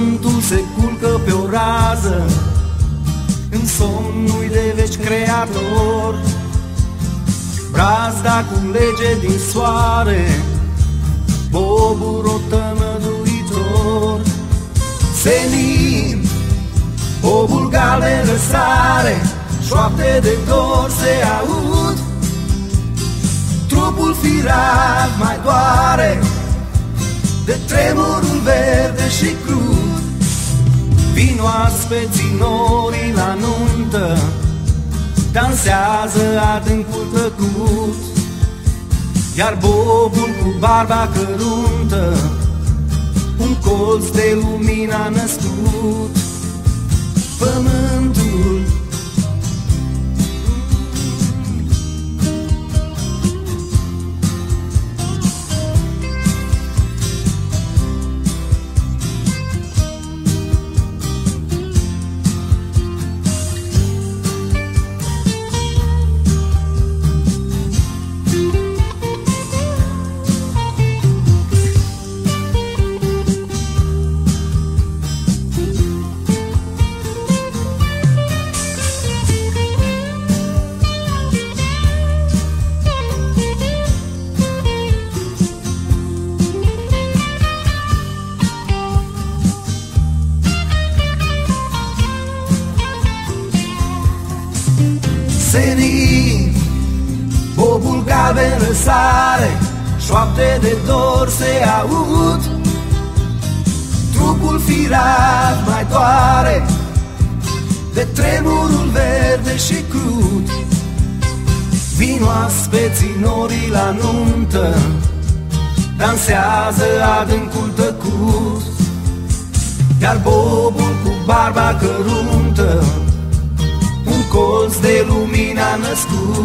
Pământul se culcă pe o rază În somnul de veci creator. Brazda cu lege din soare Bobul rotă năduitor Senin Bobul galben răsare Șoapte de dor se aud. Trupul firat mai doare de tremurul verde și crud Vin oaspeții norii la nuntă Dansează adâncul tăcut Iar bobul cu barba căruntă Un colț de lumină a născut senin Bobul galben răsare Șoapte de dor se aud. Trupul firat mai doare De tremurul verde și crud. Vin oaspeții norii la nuntă Dansează adâncul tăcut. Iar bobul cu barba căruntă un colț de lumină a născut